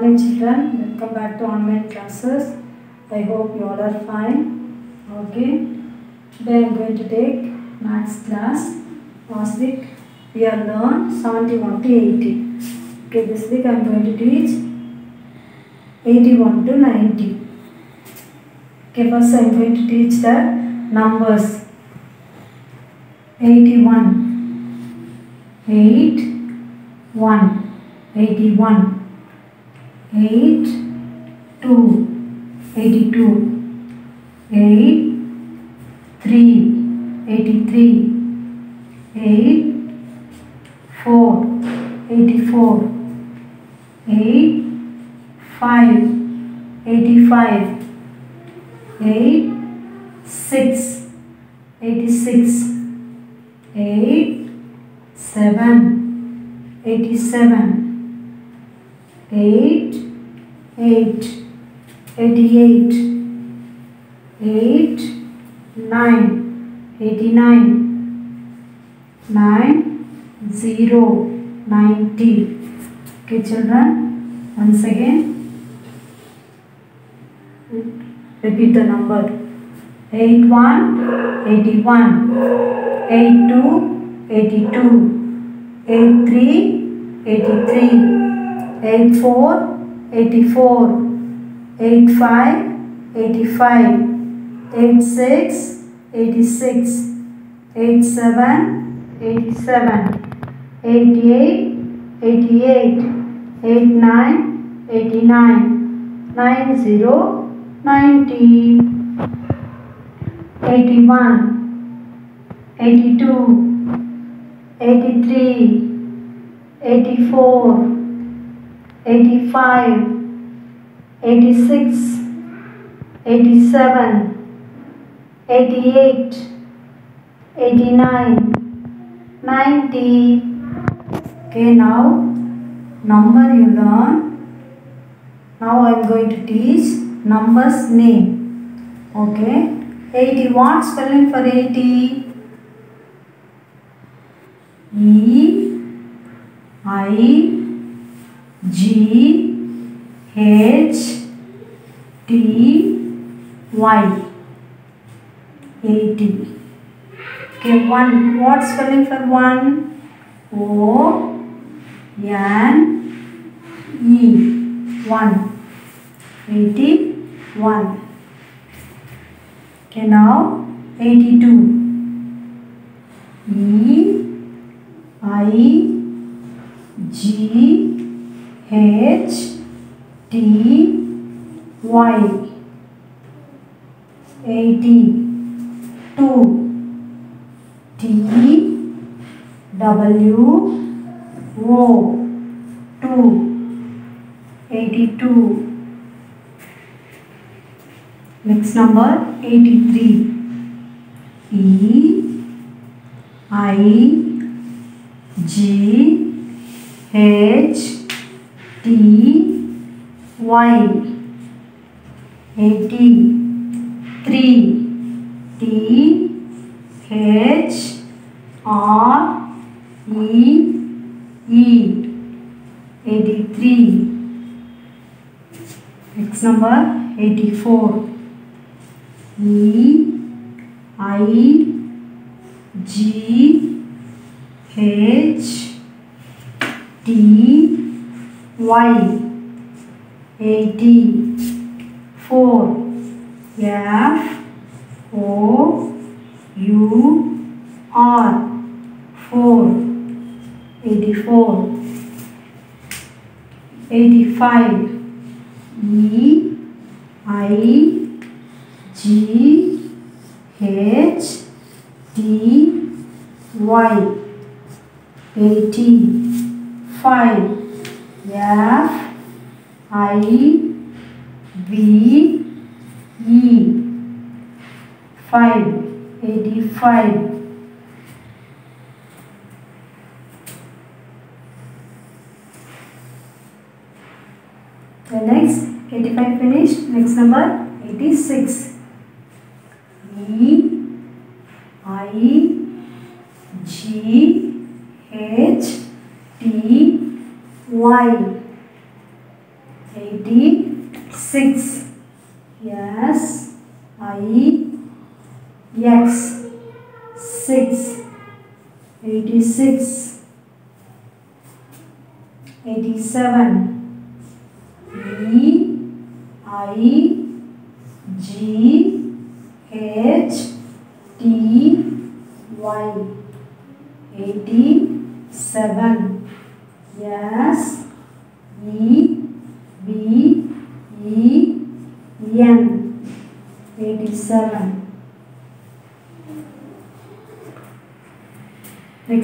morning children welcome back to online classes i hope you all are fine okay today i'm going to take maths class last week we have learned 71 to 80 okay this week i'm going to teach 81 to 90 okay first i'm going to teach the numbers 81 8 1 81 eight two eighty two eight three eighty three eight four eighty four Eight, Eight, Eight, Eight, Eight, eight five eighty five eight six eighty six eight seven eighty seven eight, eight, eighty-eight, eight, nine, eighty-nine, nine, zero, ninety. Okay, children, once again, repeat the number. Eight one, eighty-one, eight 83 eight four eighty four eight five eighty five eight six eighty six eight seven eighty seven eighty eight eighty eight eight nine eighty nine nine zero ninety eighty one eighty two eighty three eighty four 85, 86, 87, 88, 89, 90. Okay, now number you learn. Now I am going to teach numbers name. Okay, 80. What spelling for 80? E, I, G H T Y A T. Okay, one. What spelling for one? O N E. One. Eighty one Okay, now eighty two. E I G H T Y A eighty two T W O two eighty two next number eighty three E I G H T Y eighty three T H R E E eighty three next number eighty four E I G H T Y eighty four F O U R four eighty four eighty five E I G H D Y eighty five F I V E five eighty five. The next eighty five finished. Next number eighty six. five. Eighty-six. Yes, I, X, six. Eighty-six. Eighty-seven. E, I, G, H, T, Y. Eighty-seven.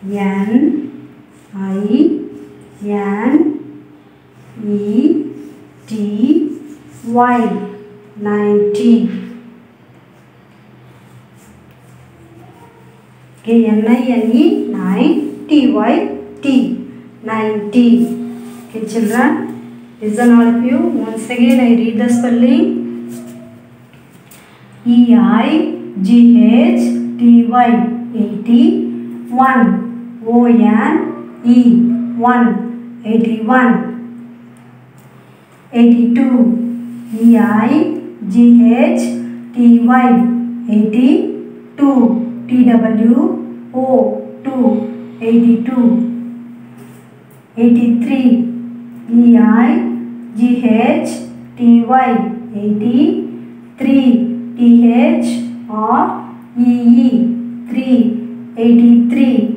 N-I-N-E-T-Y 19. Okay, N-I-N-E 9 T-Y-T 19. Okay, children, listen all of you. Once again, I read the spelling E-I-G-H-T-Y 81. O N E one eighty one eighty two E I G H T Y eighty two T W O two eighty two eighty three E I G H T Y eighty three T H R E E three eighty three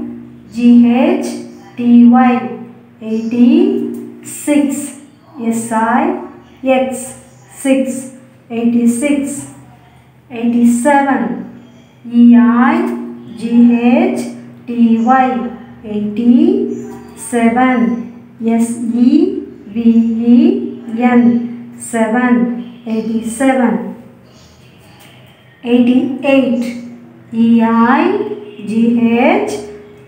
GHTY 86 SIX S I X six 86 87 EI G B E N seven eighty seven eighty eight E I G H SEVEN 87 88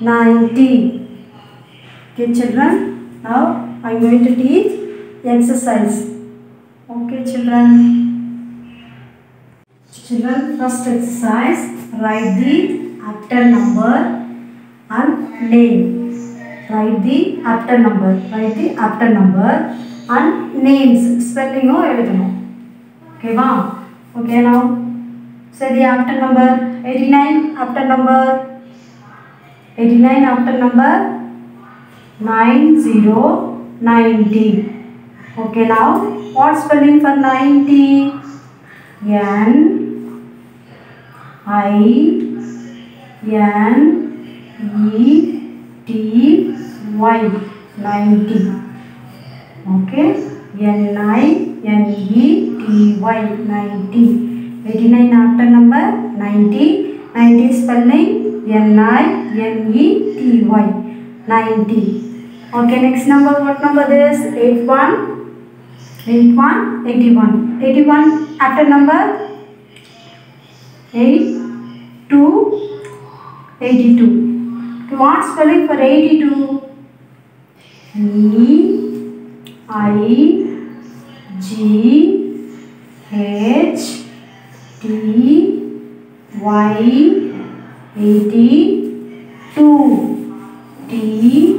90. Okay children, now I am going to teach exercise. Okay children. Children, first exercise, write the after number and name. Write the after number, write the after number and names. Spelling or everything. Okay, wow. Okay now, say the after number, 89 after number 89 after number 9090 okay now what spelling for 90 n i n e t y 90 okay n i n e t y 90 89 after number 90 and it is spelling L-I-N-E-T-Y. 90. Okay, next number. What number this? 81. 81 after number 82. 82. What spelling for 82? E-I-G-H-T y eighty two t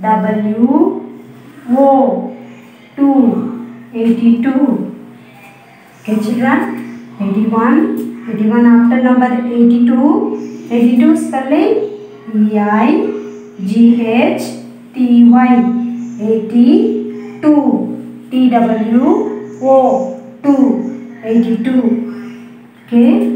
w o two eighty two okay children eighty one eighty one after number eighty two eighty two spelling e i g h t y eighty two t w o two eighty two okay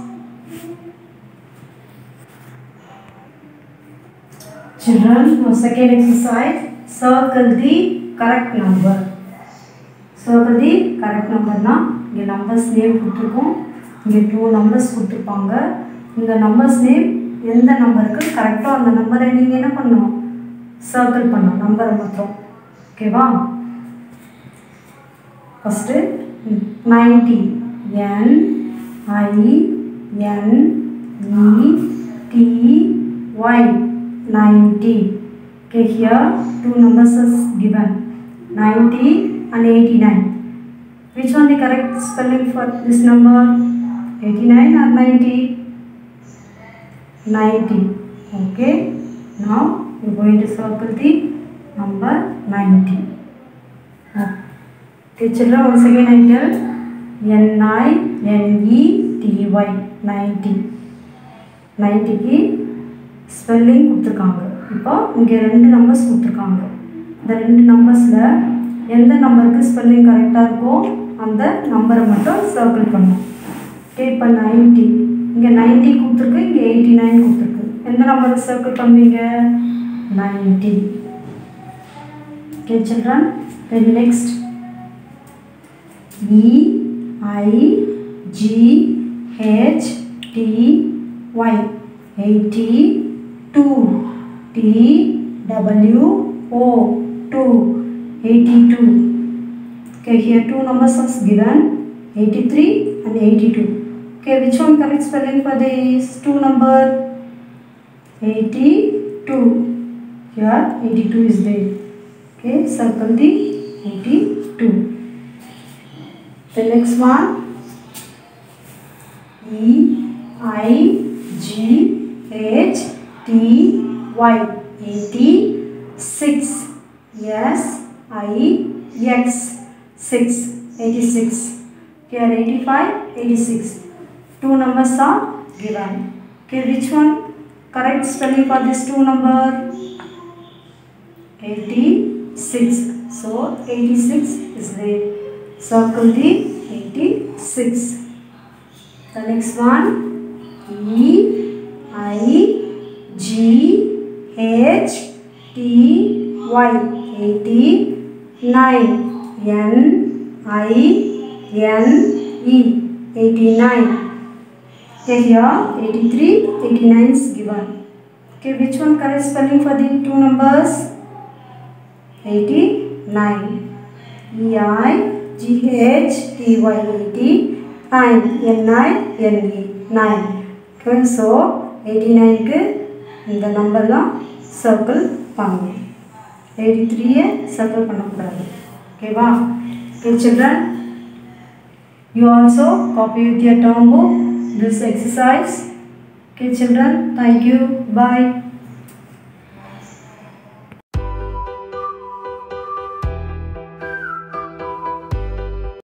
Children, now second exercise, circle the correct number. Circle the correct number na inga numbers name kuduthukom inga two numbers kuduthupanga inga numbers name endha number ku correct எந்த நம்பருக்கு கரெக்டாக அந்த நம்பரை நீங்கள் என்ன பண்ணணும் circle பண்ணணும் நம்பரை okay va first ninety n i n e t y 90. Okay, here two numbers is given 90 and 89. Which one the correct spelling for this number? 89 or 90? 90. Okay, now we are going to circle the number 90. The children once again I tell N I N E T Y 90. 90 की spelling கொடுத்துருக்காங்க இப்போ இங்கே ரெண்டு numbers கொடுத்துருக்காங்க இந்த ரெண்டு நம்பர்ஸில் எந்த நம்பருக்கு ஸ்பெல்லிங் கரெக்டாக இருக்கோ அந்த நம்பரை மட்டும் சர்க்கிள் பண்ணும் ஓகே இப்போ நைன்ட்டி இங்கே நைன்ட்டி கொடுத்துருக்கு இங்கே எயிட்டி நைன் கொடுத்துருக்கு எந்த நம்பரை சர்க்கிள் பண்ணுவீங்க ninety okay children then next E I G H T Y eighty two T W O two eighty two के here two numbers of given eighty three and eighty two के which one correct spelling for the two number eighty two here eighty two is there के circle the eighty two The next one, E I G H Y A T six yes I X six eighty six. Here eighty five eighty six. Two numbers are given. Okay, which one correct spelling for this two number? Eighty six. So eighty six is the circle the eighty six. The next one E I G H T Y eighty nine N I N E eighty nine. here eighty three eighty nine is given okay which one correct spelling for the two numbers Eighty nine E I G H T Y eighty nine N I N E nine. okay so eighty nine. இந்த நம்பர்லாம் circle பண்ணணும் eighty த்ரீயை circle பண்ணக்கூடாது ஓகேவா okay children you also copy with your டாம்போ this exercise okay children thank you bye